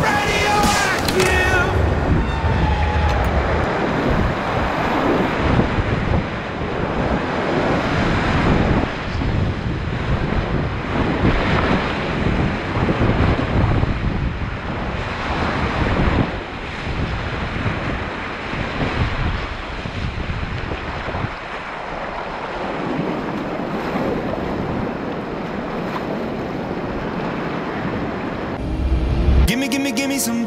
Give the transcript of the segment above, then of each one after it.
ready!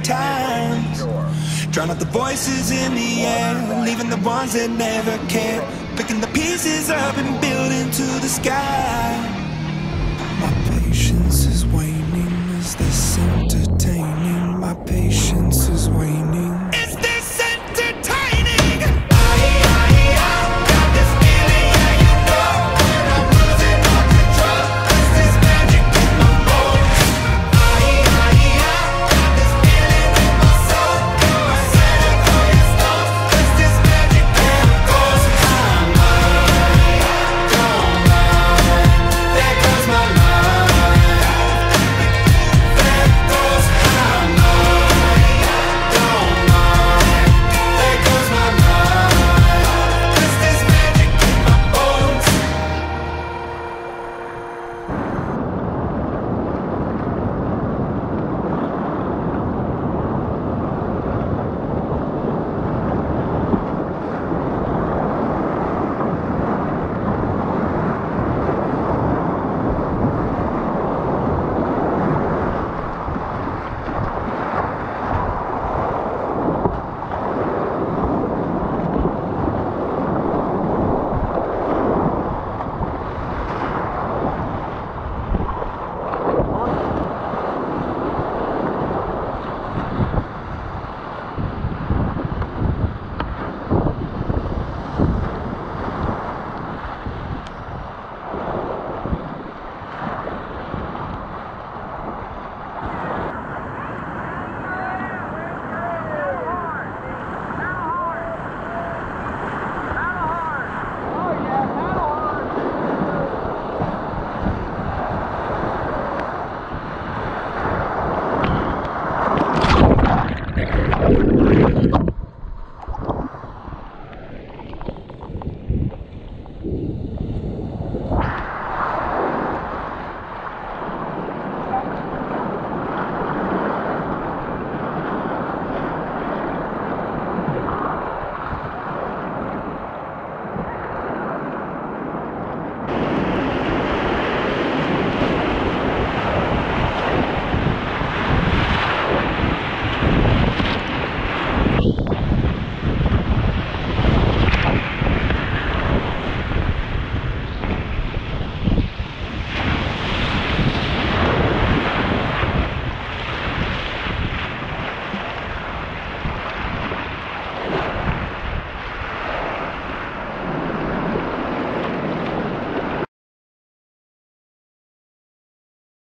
different times. Drown out the voices in the air, leaving the ones that never cared. Picking the pieces up and building to the sky. My patience is waning, is this entertaining? My patience.